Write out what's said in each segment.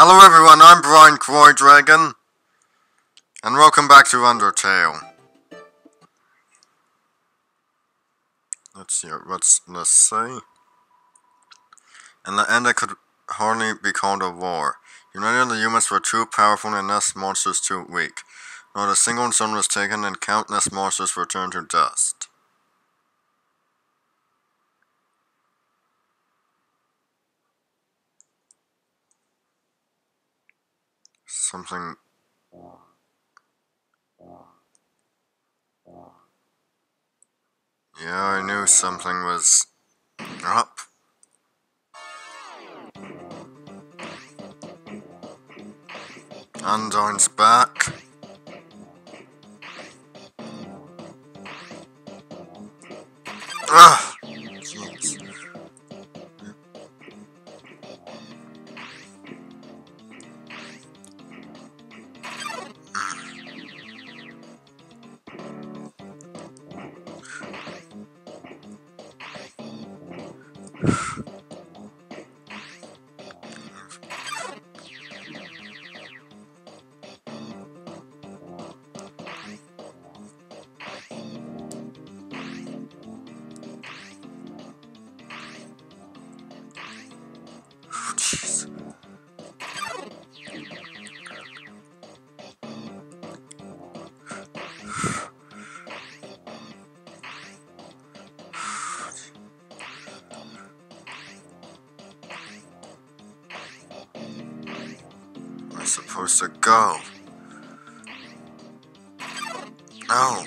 Hello everyone, I'm Bryan Croi Dragon, and welcome back to Undertale. Let's see, what's let's say? In the end, it could hardly be called a war. United, the humans were too powerful and us monsters too weak. Not a single sun was taken, and countless monsters returned to dust. Something Yeah, I knew something was up. Undyne's back. Ugh! Oh, Jeez. Supposed to go? No.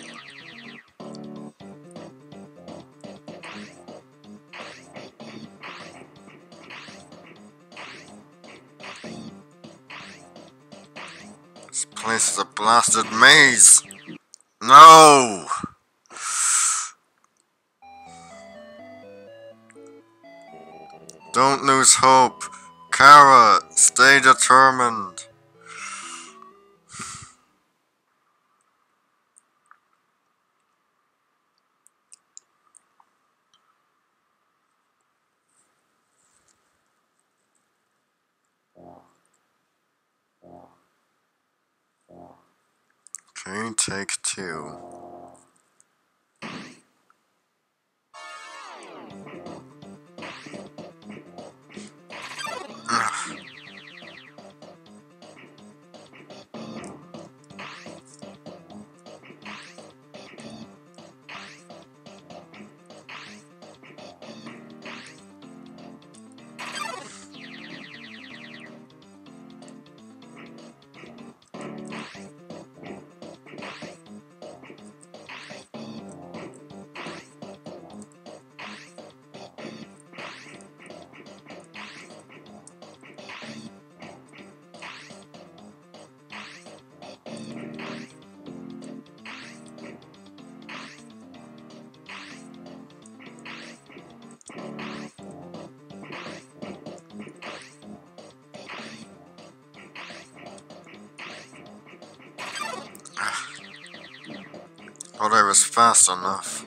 This place is a blasted maze. No. Don't lose hope. Kara, stay determined. Okay, take two. Thought I was fast enough.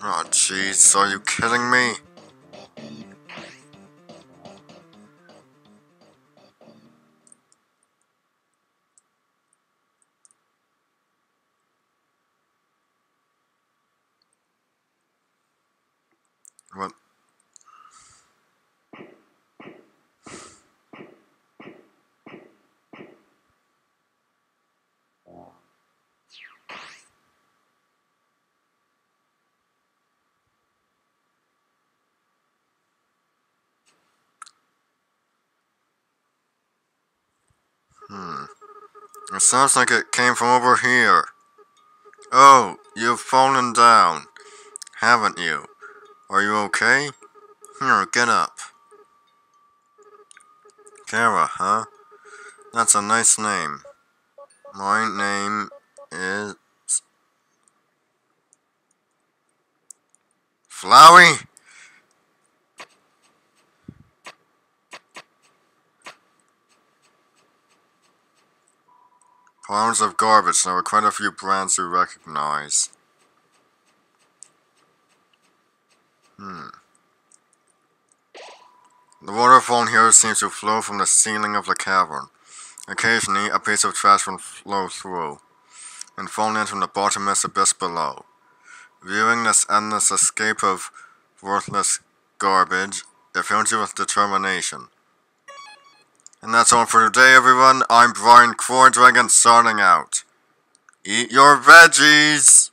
Oh jeez, are you kidding me? What? Hmm. It sounds like it came from over here. Oh, you've fallen down, haven't you? Are you okay? Here, get up. Kara, huh? That's a nice name. My name is... Flowey? Pounds of garbage. There are quite a few brands you recognize. Hmm. The waterfall here seems to flow from the ceiling of the cavern. Occasionally, a piece of trash will flow through, and fall into the bottomless abyss below. Viewing this endless escape of worthless garbage, it fills you with determination. And that's all for today, everyone. I'm Bryan Croi Dragon, signing out. Eat your veggies!